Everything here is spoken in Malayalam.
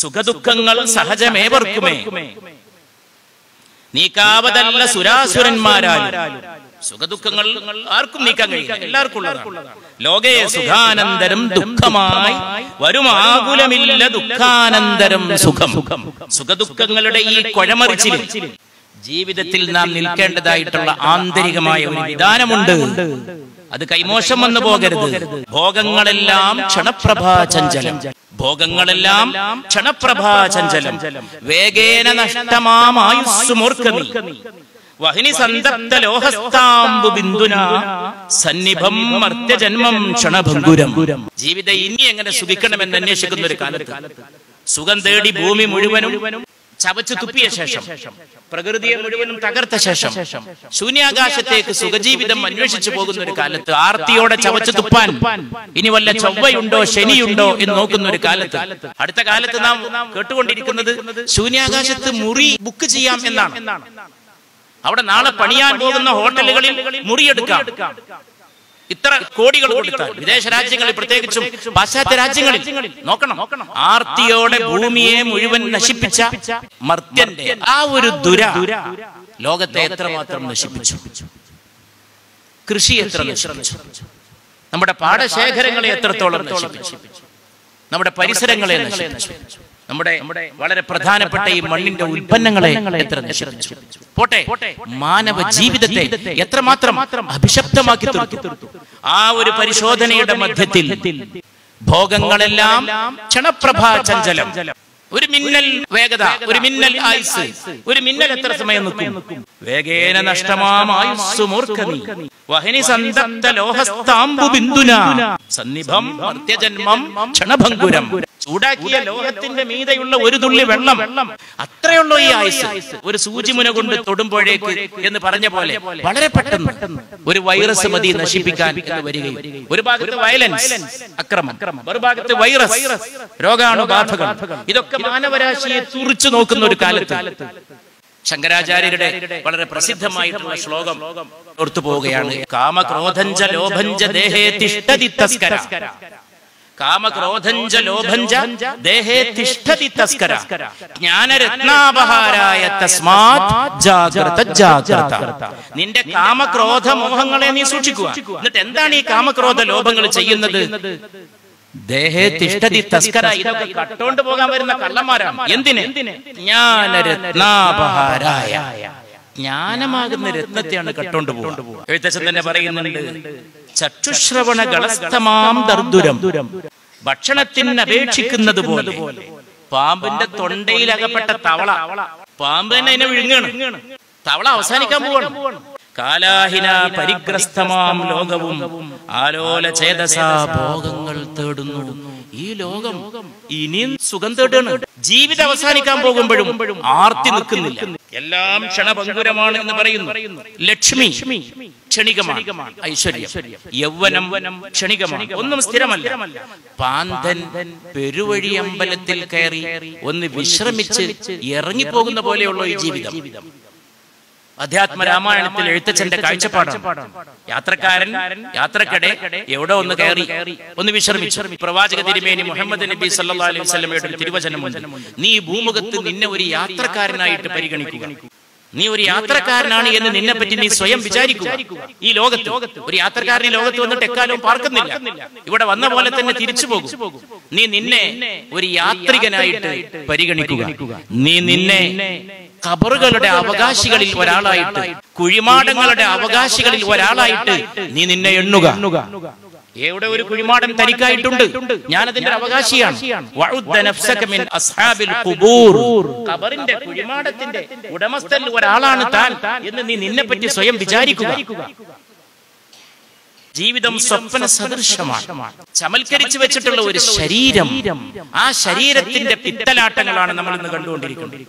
സുഖദുഃഖങ്ങൾ സഹജമേവർക്കുമേ നീക്കാവതല്ല സുരാസുരന്മാരാലും. സുഖദുഃഖങ്ങൾ ആർക്കും നീക്കാൻ കഴിയില്ല. എല്ലാവർക്കും ഉള്ളതാണ് ലോകേ സുഖാനന്തരം ദുഃഖമായി. വരുമാകുലമില്ല ദുഃഖാനന്തരം സുഖം. സുഖദുഃഖങ്ങളുടെ ഈ കുഴമറിച്ചിൽ ജീവിതത്തിൽ നാം നിൽക്കേണ്ടതായിട്ടുള്ള ആന്തരികമായ ഒരു വിധാനമുണ്ട്. അത് കൈമോശം വന്നു പോകരുത്. ഭോഗങ്ങളെല്ലാം ക്ഷണപ്രഭാചഞ്ചലം. ഭോഗങ്ങളെല്ലാം ക്ഷണപ്രഭാചഞ്ചലം വേഗേന നഷ്ടമാമായുസ്സുമൂർക്കമി വഹിനി സന്തപ്ത ലോഹസ്താംബു ബിന്ദുന. സന്നിഭം മർത്യജന്മം ക്ഷണഭംഗുരം ജീവിതം ഇനി എങ്ങനെ സുഖിക്കണമെന്ന് അന്വേഷിക്കുന്ന ഒരു കാലത്ത്. സുഖം തേടി ഭൂമി മുഴുവനും ചവച്ചു തുപ്പിയ ശേഷം. പ്രകൃതിയെ മുഴുവനും തകർത്ത ശേഷം ശൂന്യാകാശത്തേക്ക് സുഖജീവിതം അന്വേഷിച്ചു പോകുന്ന ഒരു കാലത്ത് ആർത്തിയോടെ ചവച്ചു തുപ്പാൻ ഇനി വല്ല ചൊവ്വയുണ്ടോ ശനിയുണ്ടോ എന്ന് നോക്കുന്ന ഒരു കാലത്ത്. അടുത്ത കാലത്ത് നാം കേട്ടുകൊണ്ടിരിക്കുന്നത് ശൂന്യാകാശത്ത് മുറി ബുക്ക് ചെയ്യാം എന്നാണ്. അവിടെ നാളെ പണിയാൻ പോകുന്ന ഹോട്ടലുകളിൽ മുറിയെടുക്കാം. ഇത്ര കോടികൾ കൊടുത്താൽ വിദേശ രാജ്യങ്ങളിൽ പ്രത്യേകിച്ചും പാശ്ചാത്യ രാജ്യങ്ങളിൽ നോക്കണം. ആർത്തിയോടെ ഭൂമിയെ മുഴുവൻ നശിപ്പിച്ച മർത്യന്റെ ആ ഒരു ദുര ലോകത്തെ എത്രമാത്രം നശിപ്പിച്ചു? കൃഷി എത്ര നശിപ്പിച്ചു? നമ്മുടെ പാടശേഖരങ്ങളെ എത്രത്തോളം നശിപ്പിച്ചു? നമ്മുടെ പരിസരങ്ങളെ നശിപ്പിച്ചു? നമ്മുടെ വളരെ പ്രധാനപ്പെട്ട ഈ മണ്ണിന്റെ ഉൽപ്പന്നങ്ങളെ എത്ര നശിപ്പിച്ചു? പോട്ടെ. മാനവ ജീവിതത്തെ എത്രമാത്രം അഭിശപ്തമാക്കി തീർത്തു? ആ ഒരു പരിശോധനയുടെ മധ്യത്തിൽ ഭോഗങ്ങളെല്ലാം ക്ഷണപ്രഭാ ചഞ്ചലം. ഒരു മിന്നൽ വേഗത ഒരു മിന്നൽ ആയുസ് ഒരു മിന്നൽ എത്ര സമയം നിൽക്കും? വേഗേന നഷ്ടമായുസ്സു മൂർഖനി വഹിനി സന്തപ്ത ലോഹസ്താംബു ബിന്ദുന സന്നിഭം മർത്യജന്മം ക്ഷണഭംഗുരം ചൂടാക്കിയ ലോഹത്തിന്റെ മീതയുള്ള ഒരു തുള്ളി വെള്ളം. അത്രയുള്ളൂ ഈ ആയുസ്. ഒരു സൂചിമുന കൊണ്ട് തൊടുമ്പോഴേക്ക് എന്ന് പറഞ്ഞ പോലെ വളരെ പെട്ടെന്ന് ഒരു വൈറസ് മതി നശിപ്പിക്കാൻ എന്ന് വരികയും ഒരു ഭാഗത്ത് വയലൻസ് അക്രമം ഒരു ഭാഗത്ത് വൈറസ് രോഗാണുബാധകൾ ഇതൊക്കെ മാനവരാശിയെ തുറിച്ചു നോക്കുന്ന ഒരു കാലത്ത്. ശങ്കരാചാര്യരുടെ വളരെ പ്രസിദ്ധമായിട്ടുള്ള ശ്ലോകം ഓർത്തു പോവുകയാണ്. കാമക്രോധഞ്ച ലോഭഞ്ച ദേഹേ തിഷ്ടതി തസ്കര കാമക്രോധഞ്ച ലോഭഞ്ച ദേഹേ തിഷ്ഠതി തസ്കര. ജ്ഞാനരത്നാപഹാരായ തസ്മാത് ജാഗ്രത ജാഗ്രത നിന്റെ കാമക്രോധ മോഹങ്ങളെ നീ സൂക്ഷിക്കുക എന്നിട്ട് എന്താണ് ഈ കാമക്രോധ ലോഭങ്ങൾ ചെയ്യുന്നത്? ദേഹേ തിഷ്ഠതി തസ്കര. ഇതൊക്കെ കട്ടോണ്ട് പോകാൻ വരുന്ന കള്ളന്മാരാണ്. എന്തിന്? ജ്ഞാനരത്നാപഹാരായ. ജ്ഞാനമാകുന്ന രത്നത്തെയാണ് കട്ടോണ്ട് പോകുക എഴുത്തച്ഛൻ തന്നെ പറയുന്നുണ്ട് ചക്ഷുശ്രവണ ഗളസ്തമാം ദർദുരം. ഭക്ഷണത്തിന് അപേക്ഷിക്കുന്നത് പോലെ. പാമ്പിന്റെ തൊണ്ടയിൽ അകപ്പെട്ട തവള. പാമ്പ് തന്നെ അതിനെ വിഴുങ്ങണം. തവള അവസാനിക്കാൻ പോവാണ്. കാലാഹിന പരിഗ്രസ്തമാം ലോകവും. ആലോല ചേതസാ ഭോഗങ്ങൾ തേടുന്നു. ഈ ലോകം ഇനിയും സുഖം തേടുകയാണ് ജീവിതം അവസാനിക്കാൻ പോകുമ്പോഴും ആർത്തി നിൽക്കുന്നില്ല. എല്ലാം ക്ഷണഭങ്കുരമാണ് എന്ന് പറയുന്നു. ലക്ഷ്മി ക്ഷണികമാണ്. ഐശ്വര്യം. യൗവനം ക്ഷണികമാണ്. ഒന്നും സ്ഥിരമല്ല. പാന്തൻ പെരുവഴി അമ്പലത്തിൽ കയറി ഒന്ന് വിശ്രമിച്ച് ഇറങ്ങിപ്പോകുന്ന പോലെയുള്ള ഈ ജീവിതം. അധ്യാത്മ രാമായണത്തിൽ എഴുത്തച്ഛന്റെ കാഴ്ചപ്പാടാണ്. യാത്രക്കാരൻ യാത്രക്കിടെ എവിടെ ഒന്ന് കയറി ഒന്ന് വിശ്രമിച്ചു. പ്രവാചക തിരുമേനി മുഹമ്മദ് നബി സല്ലാ അലൈഹി വസല്ലമയുടെ ഒരു തിരുവചനമുണ്ട്. നീ ഭൂമുഖത്ത് നിന്നെ ഒരു യാത്രക്കാരനായിട്ട് പരിഗണിക്കുക. നീ ഒരു യാത്രക്കാരനാണ് എന്ന് നിന്നെ പറ്റി നീ സ്വയം വിചാരിക്കുക. ഈ ലോകത്ത് ഒരു യാത്രക്കാരൻ ഈ ലോകത്ത് വന്നിട്ട് എക്കാലവും പാർക്കുന്നില്ല. ഇവിടെ വന്ന പോലെ തന്നെ തിരിച്ചു പോകും. നീ നിന്നെ ഒരു യാത്രികനായിട്ട് പരിഗണിക്കുക. നീ നിന്നെ ഖബറുകളുടെ അവകാശികളിൽ ഒരാളായിട്ട് കുഴിമാടങ്ങളുടെ അവകാശികളിൽ ഒരാളായിട്ട് നീ നിന്നെ എണ്ണുക. എവിടെ ഒരു കുഴിമാടം തനിക്കായിട്ടുണ്ട്? ഞാൻ അതിന്റെ അവകാശിയാണ്. ഖബറിന്റെ കുഴിമാടത്തിന്റെ ഉടമസ്ഥൻ ഒരാളാണ് താൻ എന്ന് നീ നിന്നെ പറ്റി സ്വയം വിചാരിക്കുക. ജീവിതം സ്വപ്ന സദൃശമാണ്. ചമൽക്കരിച്ചു വെച്ചിട്ടുള്ള ഒരു ശരീരം. ആ ശരീരത്തിന്റെ പിത്തലാട്ടങ്ങളാണ് നമ്മൾ ഇന്ന് കണ്ടുകൊണ്ടിരിക്കുന്നത്.